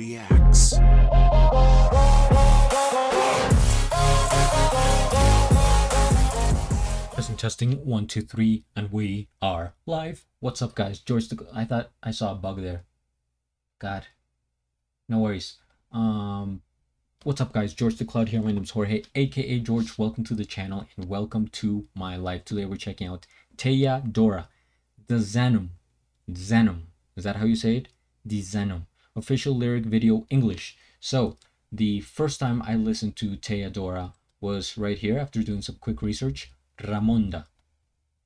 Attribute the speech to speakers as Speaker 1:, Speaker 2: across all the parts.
Speaker 1: reacts.
Speaker 2: Testing, testing, one, two, three, and we are live. What's up, guys? George, the, I thought I saw a bug there. God, no worries. Um, what's up, guys? George the Cloud here. My name's Jorge, aka George. Welcome to the channel and welcome to my life. Today we're checking out Teya Dora, the Džanum. Džanum. Is that how you say it? The Džanum. Official lyric video English. So the first time I listened to Teya Dora was right here after doing some quick research. Ramonda.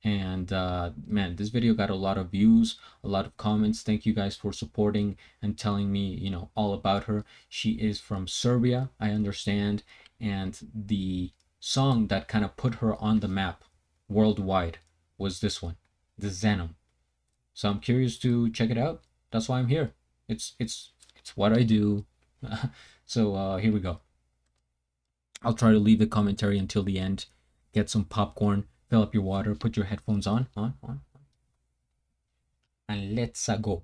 Speaker 2: And uh, man, this video got a lot of views, a lot of comments. Thank you guys for supporting and telling me, you know, all about her. She is from Serbia, I understand. And the song that kind of put her on the map worldwide was this one, the Džanum. So I'm curious to check it out. That's why I'm here. It's it's it's what I do. so uh, here we go. I'll try to leave the commentary until the end get some popcorn, fill up your water, put your headphones on, on, on, and let's uh, go.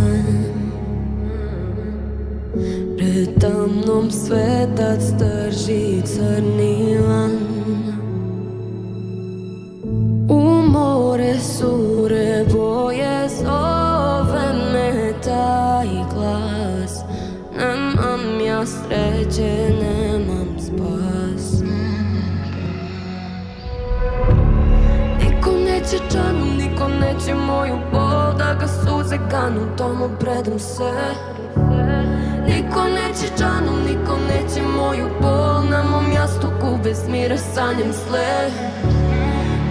Speaker 3: sure boje zove me taj glas. Nemam ja sreće, nemam spas. Niko neće čanu, niko neće moju bol Da ga suze ganu, tomu predam se. Niko neće čanu, niko neće moju bol Na mom jastuku bez mira sanjam sle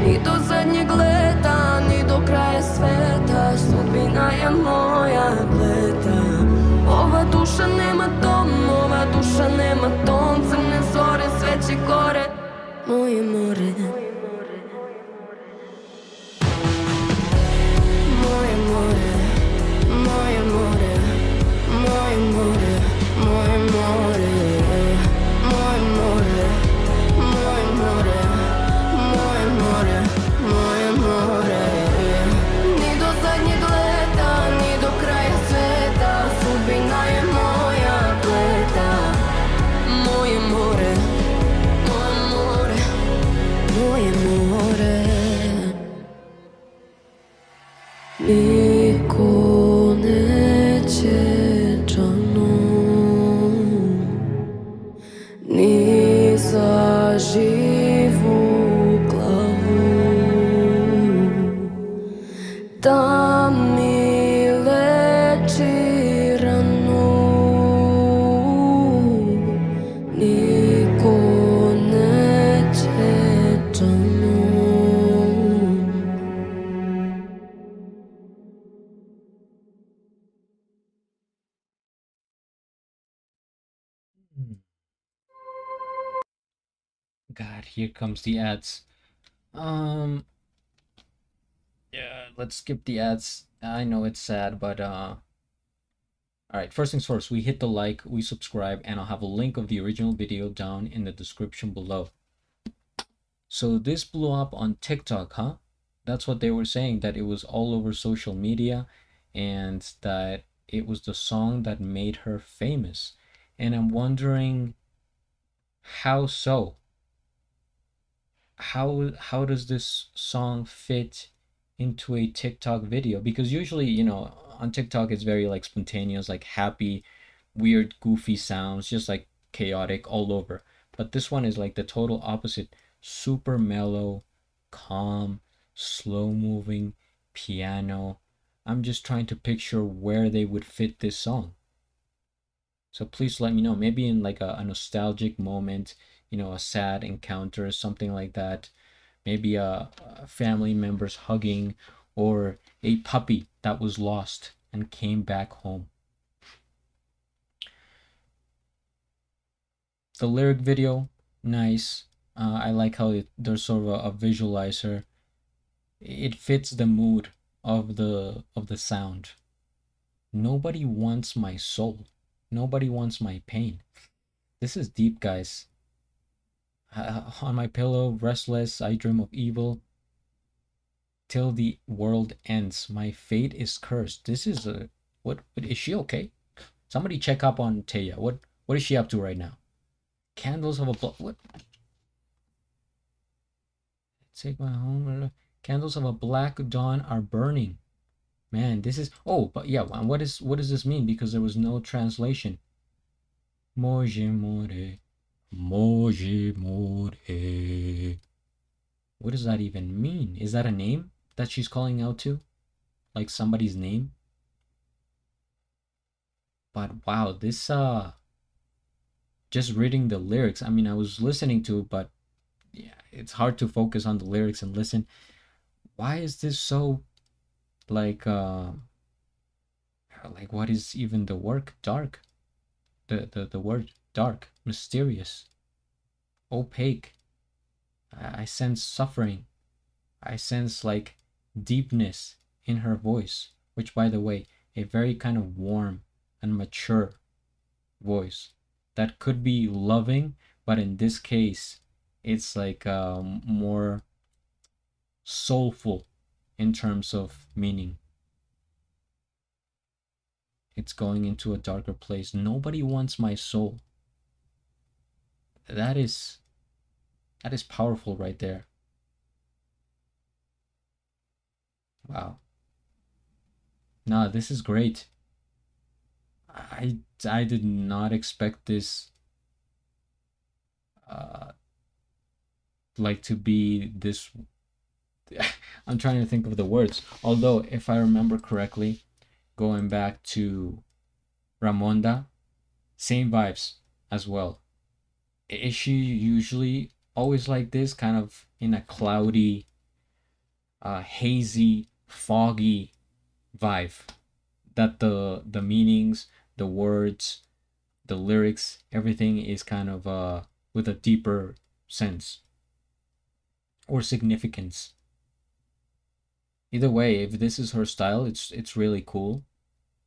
Speaker 3: Ni do zadnjeg leta, ni do kraja sveta Sudbina je moja pleta. Ova duša nema dom, ova duša nema ton Crne zore, sveće gore Moje more
Speaker 2: here comes the ads. Um, yeah, let's skip the ads. I know it's sad, but uh, all right. First things first, we hit the like, we subscribe, and I'll have a link of the original video down in the description below. So this blew up on TikTok, huh? That's what they were saying that it was all over social media, and that it was the song that made her famous. And I'm wondering, how so? How how does this song fit into a TikTok video? Because usually, you know, on TikTok it's very like spontaneous, like happy, weird, goofy sounds, just like chaotic all over. But this one is like the total opposite, super mellow, calm, slow moving piano. I'm just trying to picture where they would fit this song. So please let me know. Maybe in like a, a nostalgic moment, you know, a sad encounter, something like that. Maybe a, a family members hugging or a puppy that was lost and came back home. The lyric video, nice. Uh, I like how it, there's sort of a, a visualizer. It fits the mood of the of the sound. Nobody wants my soul. Nobody wants my pain. This is deep, guys. Uh, on my pillow, restless, I dream of evil. Till the world ends, my fate is cursed. This is a what? Is she okay? Somebody check up on Taya. What what is she up to right now? Candles of a black what? Take my home. Candles of a black dawn are burning. Man, this is oh, but yeah, what is what does this mean? Because there was no translation. Moje more, moje more. What does that even mean? Is that a name that she's calling out to? Like somebody's name? But wow, this uh just reading the lyrics. I mean, I was listening to it, but yeah, it's hard to focus on the lyrics and listen. Why is this so like uh like what is even the work dark the the, the word dark mysterious opaque I, sense suffering i sense like deepness in her voice which by the way a very kind of warm and mature voice that could be loving but in this case it's like um, more soulful in terms of meaning. It's going into a darker place. Nobody wants my soul. That is that is powerful right there. Wow. Nah, this is great. I I did not expect this uh like to be this I'm trying to think of the words. Although, if I remember correctly, going back to Ramonda, same vibes as well. Is she usually always like this, kind of in a cloudy, uh, hazy, foggy vibe? That the the meanings, the words, the lyrics, everything is kind of uh with a deeper sense or significance either way, if this is her style, it's it's really cool.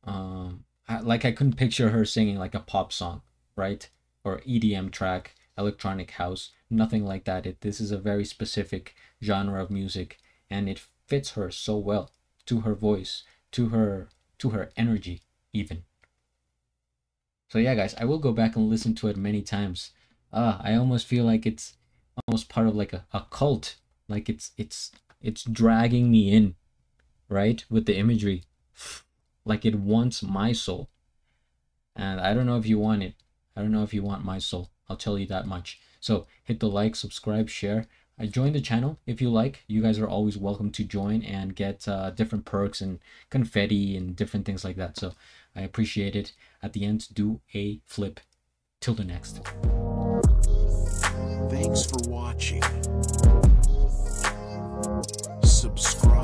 Speaker 2: Um, I, like I couldn't picture her singing like a pop song, right? Or EDM track, electronic house, nothing like that. It this is a very specific genre of music, and it fits her so well to her voice, to her to her energy, even. So yeah, guys, I will go back and listen to it many times. Ah, I almost feel like it's almost part of like a, a cult. Like it's it's it's dragging me in, right? With the imagery. Like it wants my soul. And I don't know if you want it. I don't know if you want my soul. I'll tell you that much. So hit the like, subscribe, share. I join the channel if you like. You guys are always welcome to join and get uh, different perks and confetti and different things like that. So I appreciate it. At the end, do a flip. Till the next.
Speaker 1: Thanks for watching. Subscribe.